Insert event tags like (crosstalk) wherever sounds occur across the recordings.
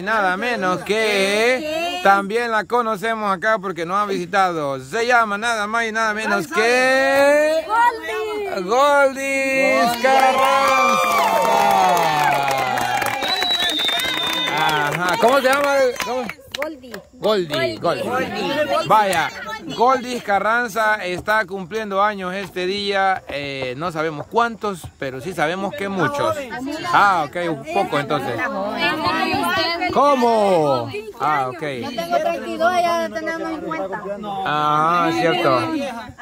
y nada menos que también la conocemos acá porque nos ha visitado. Se llama nada más y nada menos que Goldis Carranza. Ajá, ¿cómo se llama? ¿Cómo? Goldie. Goldie, Goldie. Vaya, Goldie Carranza está cumpliendo años este día. Eh, no sabemos cuántos, pero sí sabemos que muchos. Ah, ok, un poco entonces. ¿Cómo? Ah, ok. Yo tengo 32, ya tenemos 50. Ah, cierto.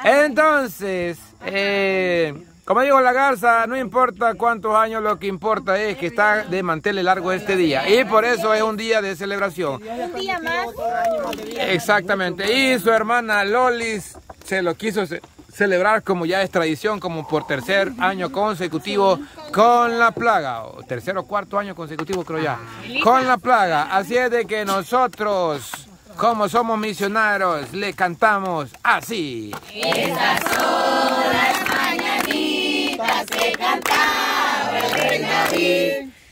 Entonces, eh, como dijo la garza, no importa cuántos años, lo que importa es que está de manteles largo este día. Y por eso es un día de celebración. Un día más. Exactamente. Y su hermana Lolis se lo quiso ce- celebrar como ya es tradición, como por tercer año consecutivo con la plaga. O tercer o cuarto año consecutivo creo ya. Con la plaga. Así es de que nosotros, como somos misioneros, le cantamos así.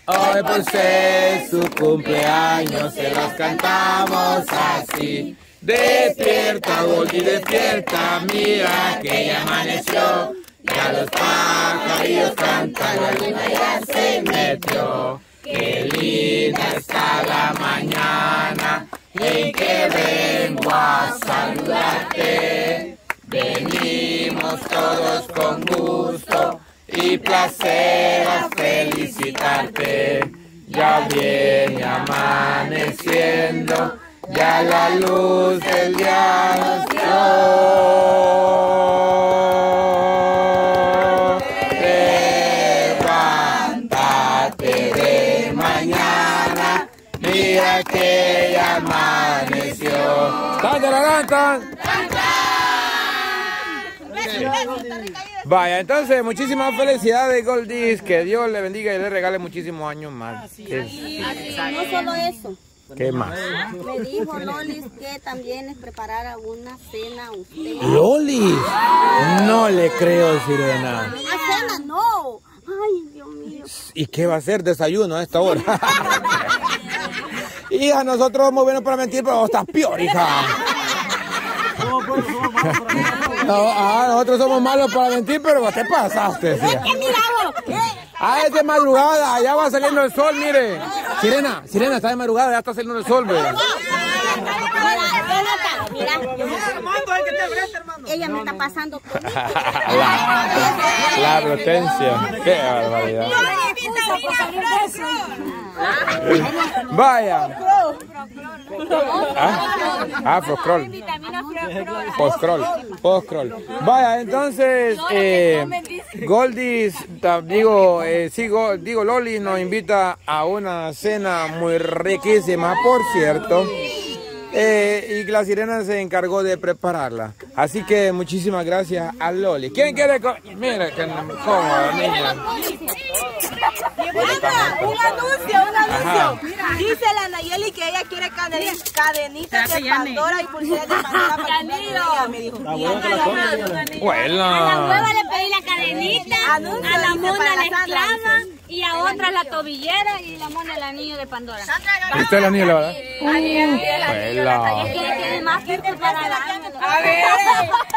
Hoy por ser su cumpleaños se los cantamos así. Despierta, Goldie, despierta, mira que ya amaneció. Ya los pajarillos cantan, la luna ya se metió. Qué linda está la mañana en que vengo a saludarte. Venimos todos con gusto y placer a felicitarte. Ya viene amaneciendo, ya la luz del día nos dio. Levántate de mañana, mira que ya amaneció. ¡Tan, tan, tan! Vaya, entonces, muchísimas felicidades, Goldis. Que Dios le bendiga y le regale muchísimos años más. ¿Qué, No solo eso. qué más? Me dijo Lolis que también les preparara una cena a usted. Lolis, no le creo, Sirena. ¿A cena? No. Ay, Dios mío. ¿Y qué va a ser desayuno a esta hora? (laughs) hija, nosotros somos buenos para mentir, pero vos estás peor, hija. No, ah, nosotros somos malos para mentir, pero vos te pasaste. Ah, es de madrugada, ya va saliendo el sol, mire. Sirena, Sirena, está de madrugada, ya está saliendo el sol, ve. Ella me está pasando por mí. (laughs) La, la. Vaya. Ah, ah Proscroll. Postcroll. Postcroll. Vaya, entonces, eh, Goldis, digo, eh, sí, digo, Loli nos invita a una cena muy riquísima, por cierto. Eh, y la sirena se encargó de prepararla. Así que muchísimas gracias a Loli. ¿Quién quiere? Mira, que cómoda, niña. Un anuncio, un anuncio. Dice la Nayeli que ella quiere cadeni- cadenitas de Pandora y pulseras de Pandora para me dijo. Bueno. le pedí la cadenita, Anuncio, a la mona la Sandra, esclava y a otra la tobillera y la mona el anillo de Pandora. ¿Usted es la la verdad? Es que tiene más tiempo para darme. (laughs) (laughs)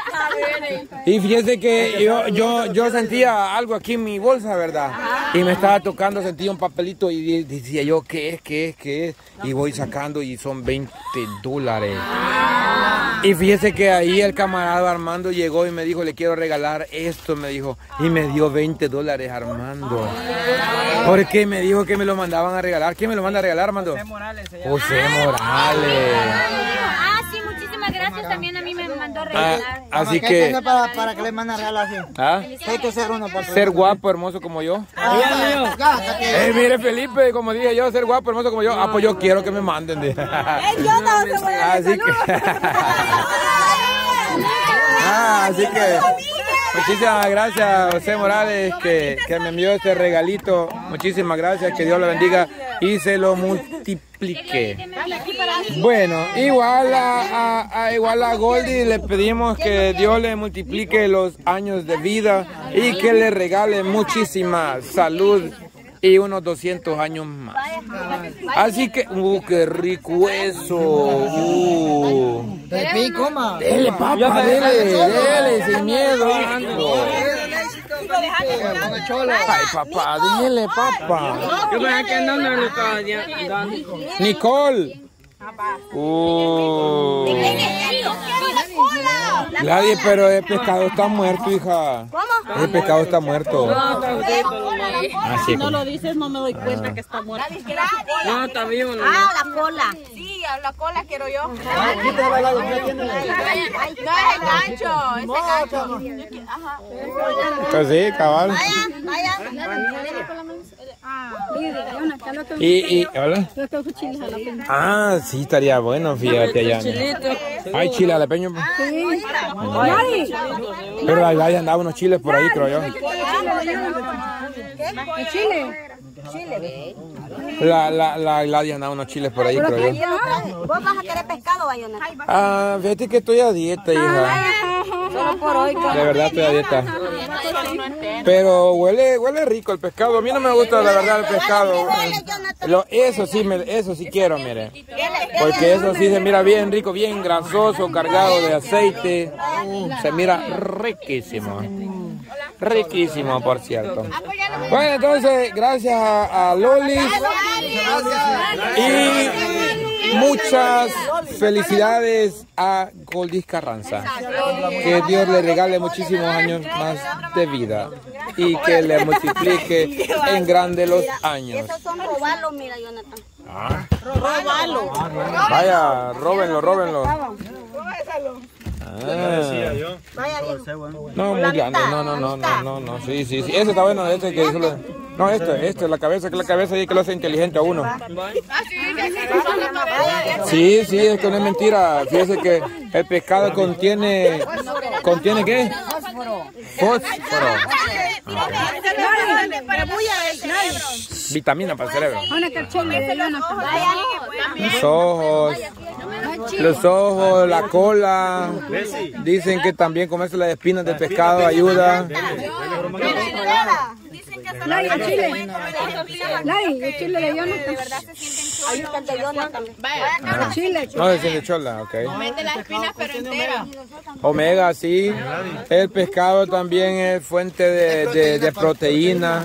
Y fíjese que yo, yo, yo sentía algo aquí en mi bolsa, ¿verdad? Y me estaba tocando, sentía un papelito y decía yo, ¿qué es? ¿Qué es? ¿Qué es? Y voy sacando y son 20 dólares. Y fíjese que ahí el camarada Armando llegó y me dijo, le quiero regalar esto, me dijo. Y me dio 20 dólares Armando. Porque me dijo que me lo mandaban a regalar. ¿Quién me lo manda a regalar, Armando? José Morales. José Morales. Ah, sí, muchísimas gracias. También a mí me mandó a Ah, así ¿Qué que... para, para que le manden así? ¿ah? Hay que ser uno para Ser guapo, hermoso como yo. Que- Eh, mire Felipe, como dije yo, ser guapo, hermoso como yo. Ah, pues yo quiero que me manden. dije. (laughs) Yo no se voy a Así que... Ah, así que... Muchísimas gracias, José Morales, que, que me envió este regalito. Muchísimas gracias, que Dios lo bendiga y se lo multiplique. Bueno, igual a, a- a- igual a Goldie le pedimos que Dios le multiplique los años de vida y que le regale muchísima salud y unos 200 años más. Así que, uh, qué rico eso. Uh. Dele, papá, dele, dele, sin miedo. Ay, papá, dile, papá. Nicole. Uh. Gladys, pero el pescado está muerto, hija. ¿Cómo? El pescado está muerto. Así No lo dices, no me doy cuenta que está muerto. No, está vivo. Ah, la cola. Sí, la cola quiero yo. Quítale la. No, es el gancho, es el gancho. Ajá. Pues sí, cabal. Vaya, Y, y, hola. Ah, sí, estaría bueno, fíjate allá. Hay chile jalapeño. Pero la Gladys andaba unos chiles por ahí, creo yo. La, la, la Gladys andaba unos chiles por ahí, creo yo. ¿Vos vas a querer pescado, Bayona? Ah, fíjate que estoy a dieta, hija. Solo por hoy. De verdad estoy a dieta. Pero huele, huele rico el pescado. A mí no me gusta la verdad el pescado. Lo- eso sí, me, eso sí quiero, mire. Porque eso sí se mira bien rico, bien grasoso, cargado de aceite. Se mira riquísimo. Riquísimo, por cierto. Bueno, entonces, gracias a, a Lolis. Y muchas felicidades a Goldis Carranza. Que Dios le regale muchísimos años más de vida y que le multiplique en grande los años. Esos son robalos, mira, Vaya. Ah. No, muy grande, no, no, no, no, no, no, sí, sí, sí, ese está bueno, este que solo... No, este, este, la cabeza, que la cabeza y que lo hace inteligente a uno. Sí, sí, es que no es mentira. Fíjese que el pescado contiene, ¿contiene qué? Fósforo. Vitamina para el cerebro. Los ojos, los ojos, la cola. Dicen que también comerse las espinas del pescado ayuda. Ahí está el de Jonathan. No, es de chola, ok. Mete las espinas, pero entera. Omega, sí. El pescado también es fuente de, de- de proteína.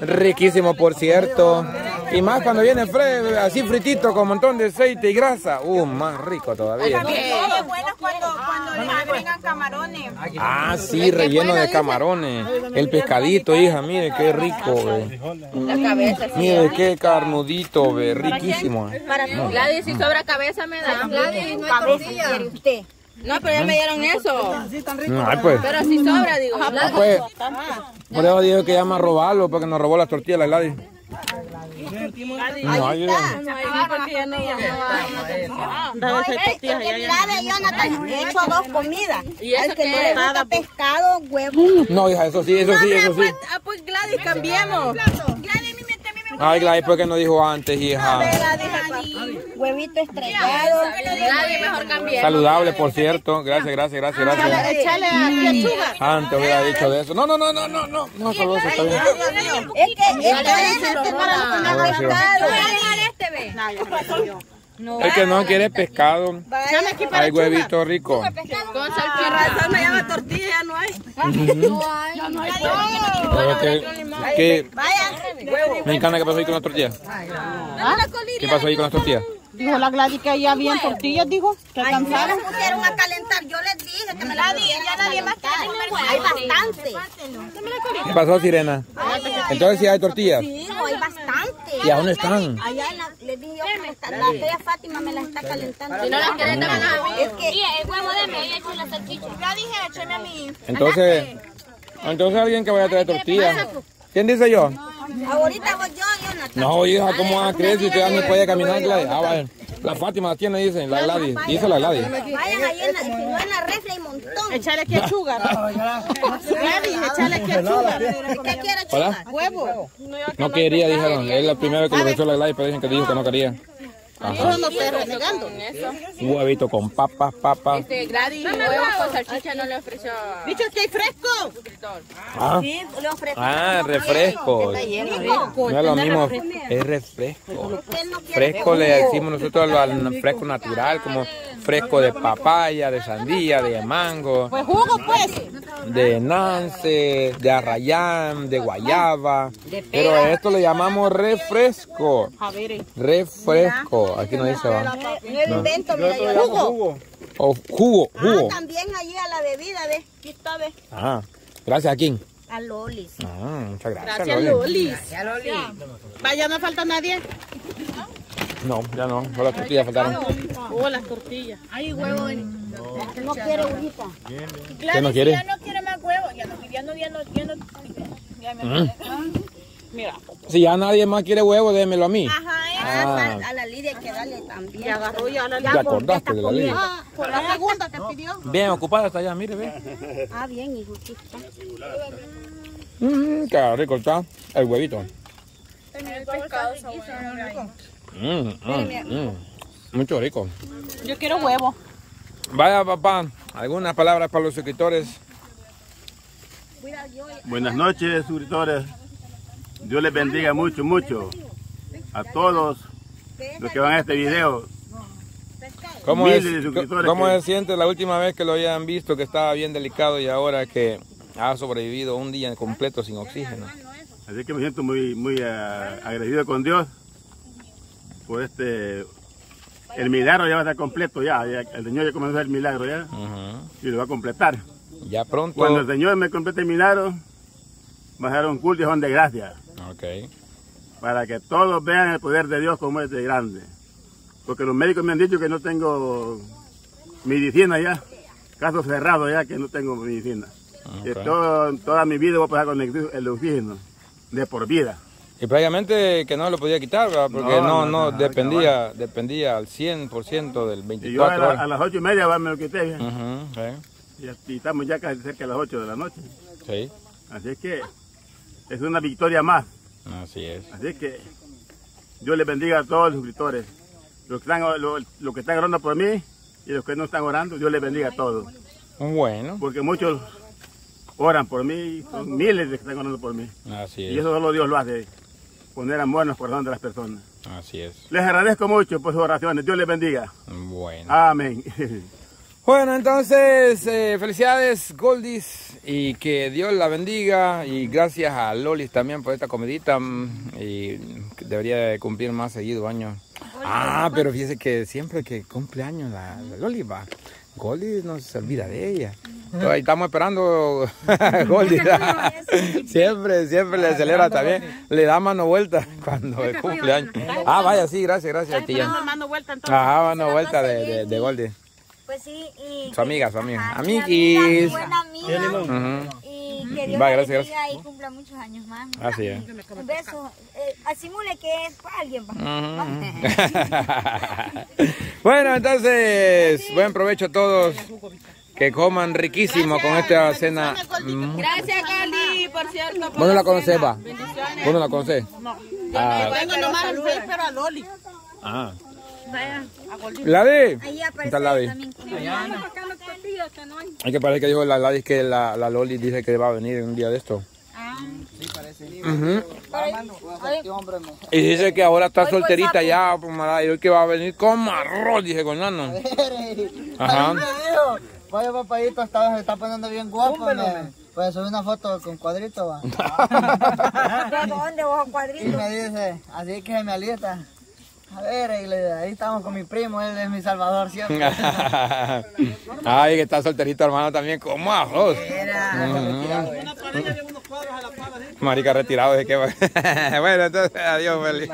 Riquísimo, por cierto. Y más cuando viene fre- así fritito con un montón de aceite y grasa. Uh, más rico todavía. Es bueno cuando, cuando le agregan camarones. Ah, sí, relleno de camarones. El pescadito, hija, mire qué rico, ve. Mire qué carnudito, ve, riquísimo. Gladys, si sobra cabeza me da. Gladys, Cabeza quiere usted. No, pero ya me dieron eso. No, ay, pues. Pero si sobra, digo. Ah, pues. Por eso dijo que llama a robarlo, porque nos robó las tortillas la Gladys. Jonathan, he hecho dos comidas. ¿Y eso que no le gusta pescado, huevo. no, hija, eso sí, eso sí, eso sí. Ah, pues Gladys, cambiemos. Ay, Gladys, ¿por qué no dijo antes, hija? Huevito estrellado. Gladys, mejor cambiemos. Saludable, por cierto. Gracias, gracias, gracias, gracias. Échale aquí azúcar. Antes hubiera dicho de eso. No, no, no, no, no, no. No, eso está bien. Es que este para los que no Ah. El que no quiere pescado, hay huevito rico. Con salchicha. me llama tortilla, ya no hay. Pero que, que Vaya. Me encanta que pasó ahí con las tortillas. ¿Qué pasó ahí con las tortillas? Dijo la Gladys que ya habían tortillas, dijo. Que Ay, no se pusieron a calentar. Yo les dije que me la pusieran ya nadie más Hay bastante. ¿Qué pasó, Sirena? Entonces sí hay tortillas. Sí, no, hay bastante. ¿Y a dónde están? Allá en la, les dije yo que me está, la fea Fátima me la está calentando. Si no las a mí. Es que el huevo de me hecho la salchicha. Ya dije, échame a mí. Entonces, entonces alguien que vaya a traer tortillas. ¿Quién dice yo? Ahorita voy yo, Jonathan. No, hija, ¿cómo van a creer si usted ya ni puede caminar, Gladys? Ah, vaya. La Fátima la tiene, dicen, la Gladys. Dice la Gladys. Vayan ahí en la, si no en la refri hay un montón. Échale aquí azúcar. Gladys, échale aquí azúcar. ¿Qué quiere ¿Hola? Huevo. No quería, dijeron. Es la primera que lo echó la Gladys, pero dicen que dijo que no quería. Eso no estoy renegando. Huevito con papas, papas. Este, Gladys, huevos con salchicha no le ofreció. Dicho que hay fresco. Ah, Sí, le ofrezco. ah refresco. ¿eh? No es lo mismo, es refresco. Fresco le decimos nosotros al fresco natural, como fresco de papaya, de sandía, de mango, Pues jugo, pues. de nance, de arrayán, de guayaba. Pero a esto le llamamos refresco. Eh. Refresco. Aquí no dice va. No jugo. O jugo, Ah, también allí a la bebida, ve. Aquí está, ve. Ah, gracias a quién. A Lolis. Ah, muchas gracias. Gracias, Loli. Lolis. Vaya, no falta nadie. No, ya no, solo las tortillas faltaron. Oh, las tortillas. Ay, huevo. No quiere ahorita. ¿Qué no quiere? no quiere más huevo. Ya no, ya no, ya no, ya no. Ya me Mm. Mira. Si ya nadie más quiere huevo, démelo a mí. Ajá, eh. Ah. A la Lidia hay que darle también. Ya agarró ya la ¿Te acordaste de la ley? Ah, por la segunda que pidió. Bien ocupada está allá, mire, ve. Ah, bien, hijo. Mmm, qué rico está el huevito. Mm, mm, mm. Mucho rico. Yo quiero huevo. Vaya, papá, algunas palabras para los suscriptores. Buenas noches, suscriptores. Dios les bendiga mucho, mucho a todos los que van a este video. ¿Cómo, es, ¿cómo que- se siente la última vez que lo hayan visto que estaba bien delicado y ahora que ha sobrevivido un día completo sin oxígeno? Así que me siento muy, muy agradecido con Dios por este. El milagro ya va a estar completo ya. ya el Señor ya comenzó el milagro ya y lo va a completar. Ya pronto. Cuando el Señor me complete el milagro, va a ser un culto de Juan de gracia Ok. para que todos vean el poder de Dios como es de grande. Porque los médicos me han dicho que no tengo medicina ya, caso cerrado ya que no tengo medicina. Que Ok. todo- toda mi vida voy a pasar con el, el oxígeno, de por vida. Y prácticamente que no lo podía quitar, ¿verdad? Porque No, no, no, no, no, dependía, dependía al 100% del Y yo a, 24 la- a horas. las ocho y media va, me lo quité. sí, Y, y estamos ya casi cerca de las 8 de la noche. sí, Así es que es una victoria más. así es. Así es que Dios les bendiga a todos los suscriptores. Los que están, los, los que están orando por mí y los que no están orando, Dios les bendiga a todos. Bueno, Porque muchos oran por mí, son miles de que están orando por mí. así Y es. eso solo Dios lo hace, poner amor en los corazones de las personas. Así es. Les agradezco mucho por sus oraciones. Dios les bendiga. Bueno. Amén. (laughs) Bueno, entonces, eh, felicidades, Goldis, y que Dios la bendiga, y gracias a Lolis también por esta comidita, mm, y debería de cumplir más seguido años. Ah, pero fíjese que siempre que cumple años la, la Loli va, Goldis no se olvida de ella. Ahí estamos esperando (laughs) Goldis. (laughs) (laughs) siempre, siempre le celebra también, le da mano vuelta cuando cumple años. Ah, vaya, sí, gracias, gracias, tía. Mando vuelta entonces. Ah, mano vuelta de, de, de Goldis. Pues sí, y... Su amiga, su amiga. Ajá, mi Amiguis. buena amiga. Y que Dios Va, gracias, bendiga y cumpla muchos años más. Así es. Un beso. Eh, asimule que es para alguien. bueno, entonces, buen provecho a todos. Que coman riquísimo con esta cena. Mm. Gracias, Gali, por cierto. ¿Vos no la conocés, va? ¿Vos no la conocés? Ah, Tengo nomás el Face, pero a Loli. ah. ¿La de? Ahí Está aparece la de. también. Hay que parece que dijo la Ladis que la, la Loli dice que va a venir un día de esto. Ujú. Y dice que ahora está solterita ya, pues, mara, y hoy que va a venir con arroz, dije con nano. (laughs) Ajá. Vaya papadito, está, se está poniendo bien guapo. Pues subir una foto con cuadrito, va. ¿De (laughs) (laughs) dónde vos Y cuadrito? me dice, así que me alieta. A ver, y le- ahí estamos con mi primo, él es mi salvador siempre. (laughs) Ay, que está solterito hermano también, como arroz. Marica retirado, de que bueno, entonces adiós, feliz.